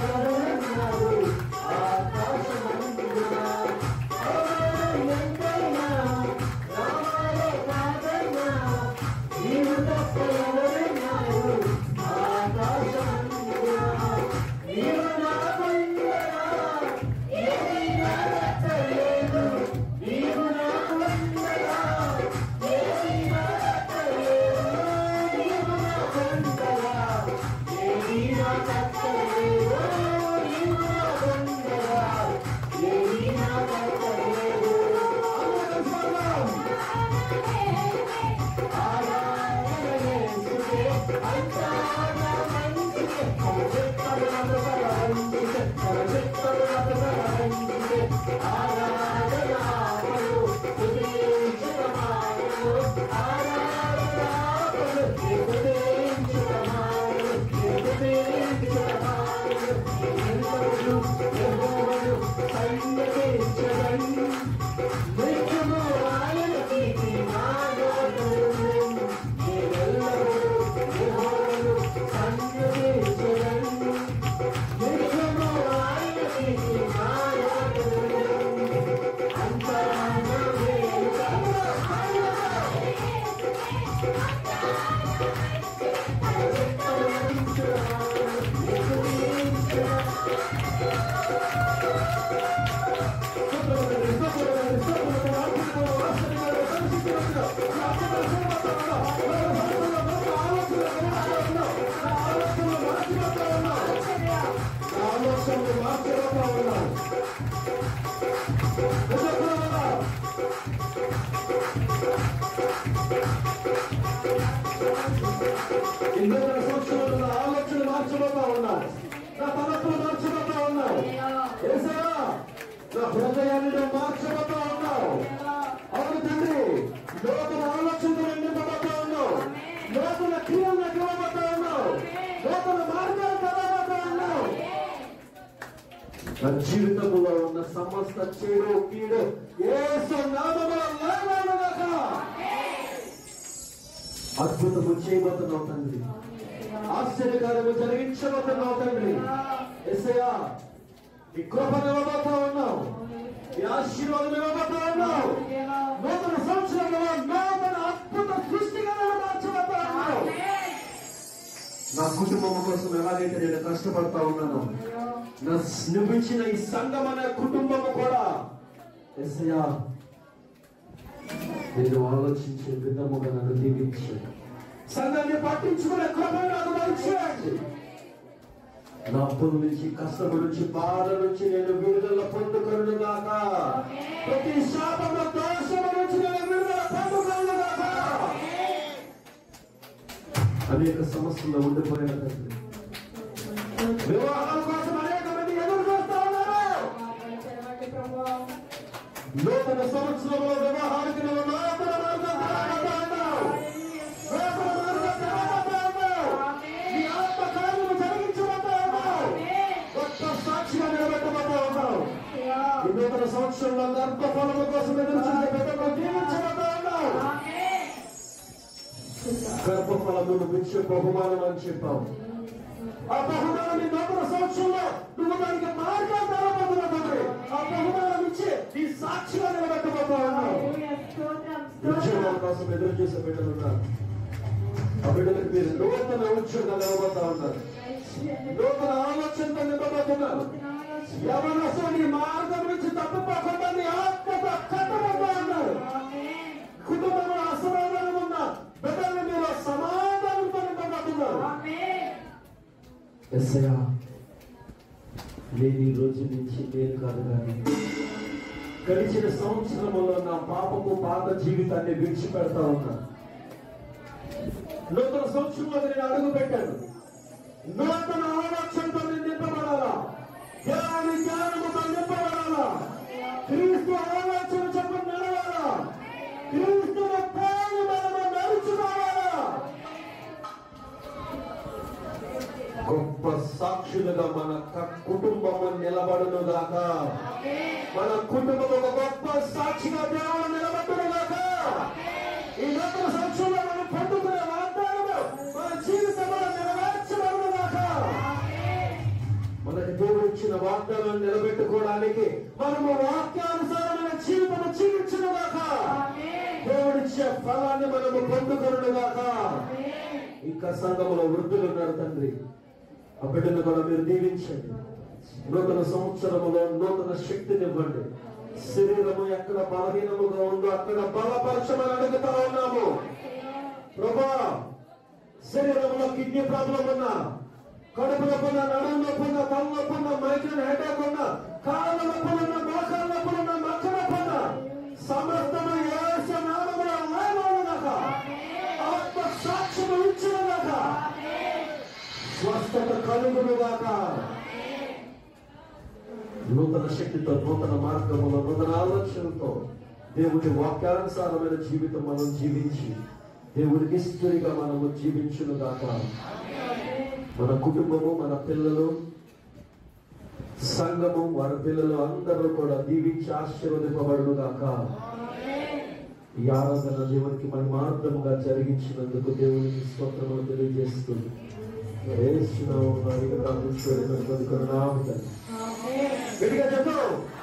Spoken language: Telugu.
Gracias. ఆలోచనలు మార్చకుండా ఉన్నాం ఇందులో సంవత్సరాలు నా మార్చబోతా ఉన్నారు నా తలపులు మార్చబోతా ఉన్నాయి నా హృదయాన్ని మార్చబోతా ఉన్నావు అవును తండ్రి నూతన జీవితంలో ఉన్న సమస్త చెడు కీడు ఏసు నామములో లేవనుగాక అద్భుతము చేయబోతున్నావు తండ్రి ఆశ్చర్యకార్యము జరిగించబోతున్నావు తండ్రి ఎస్ఐయా ఈ కృపను ఇవ్వబోతా ఉన్నావు ఈ ఆశీర్వాదం ఇవ్వబోతా ఉన్నావు నూతన సంవత్సరంలో నూతన అద్భుత సృష్టిగా మార్చబోతా ఉన్నావు నా కుటుంబం కోసం ఎలాగైతే నేను కష్టపడతా ఉన్నాను నా నిర్మించిన ఈ సంఘం అనే కుటుంబం కూడా ఎస్ఐయా నేను ఆలోచించే విధముగా నన్ను దీవించండి. సంఘాన్ని పట్టించుకునే కృపను నాకు దయచేయండి నా అప్పుల నుంచి కష్టం నుంచి బాధ నుంచి నేను విడుదల పొందుకొను కాక ప్రతి శాపము దోషము నుంచి నేను విడుదల పొందుకొను కాక అనేక సమస్యలు ఉండిపోయిన తండ్రి. నిలబెట్టబోతా ఉన్నావు. ఈ నూతన సంవత్సరంలో గర్భ ఫలము కోసం. గర్భ ఫలమును మించే బహుమానం అని చెప్పావు. ఆ బహుమానం నూతన సంవత్సరంలో నువ్వు దానికి మార్గం తెరవబోతున్నావు తండ్రి. ఆ బహుమానం కోసం ఎదురు చూసే బిడ్డలు ఉన్నారు ఆ బిడ్డలకు మీరు నూతన ఉద్యోగాలు నిలబడతా ఉన్నారు. నూతన ఆలోచనతో నిలబడుతున్నారు. ఎవరసో నీ మార్గం నుంచి తప్పిపోకుండా నీ ఆత్మ కట్టబోతా ఉన్నారు? కుటుంబంలో అసమాధానం ఉన్న బిడ్డలు మీరు సమాధానంతో నిలబడుతున్నారు. ఎస్ఐ లేని రోజు నుంచి నేను కాదు కానీ గడిచిన సంవత్సరములో నా పాపపు పాత జీవితాన్ని విడిచిపెడతా ఉన్నాను నూతన సంవత్సరంలో నేను అడుగు పెట్టాను నూతన ఆలోచన సాక్షిగా దేవుడు నిలబెట్టుగాక ఈ నూతన సంవత్సరంలో మనం పొందుకునే వాగ్దానము మన జీవితంలో నెరవేర్చబడుగాక మనకి దేవుడు ఇచ్చిన వాగ్దానం నిలబెట్టుకోవడానికి మనము వాక్యానుసారమైన జీవితం జీవించుగాక దేవుడిచ్చే ఫలాన్ని మనము పొందుకునుగాక ఇంకా సంఘములో వృద్ధులు ఉన్నారు తండ్రి. ఆ బిడ్డను కూడా మీరు దీవించండి. నూతన సంవత్సరములో నూతన శక్తిని ఇవ్వండి శరీరము ఎక్కడ బలహీనముగా ఉందో అక్కడ బలపరచమని అడుగుతా ఉన్నాము. ప్రభా శరీరంలో కిడ్నీ ప్రాబ్లం ఉన్నా కడుపు నొప్పి ఉన్నా నడుము నొప్పి తల నొప్పి మైగ్రేన్ హెడేక్ ఉన్నా కాళ్ళ నొప్పులు ఉన్నా మోకాళ్ళ నొప్పులు ఉన్నా మక్క సమస్తము యేసు నామములో లేవనుగాక ఆత్మ సాక్ష్యము ఇచ్చునుగాక స్వస్థత కలుగునుగాక. నూతన శక్తితో నూతన మార్గములో నూతన ఆలోచనతో దేవుడి వాక్యానుసారమైన జీవితం మనం జీవించి దేవుడికి ఇష్టడిగా మనము జీవించును గాక మన కుటుంబము మన పిల్లలు సంఘము వారి పిల్లలు అందరూ కూడా దీవించి ఆశీర్వదింపబడును గాక ఈ ఆరాధన దేవునికి మన మార్గముగా జరిగించినందుకు దేవునికి స్తోత్రములు తెలియజేస్తుంది వేస్తున్నాము Obrigado, meu! dizer,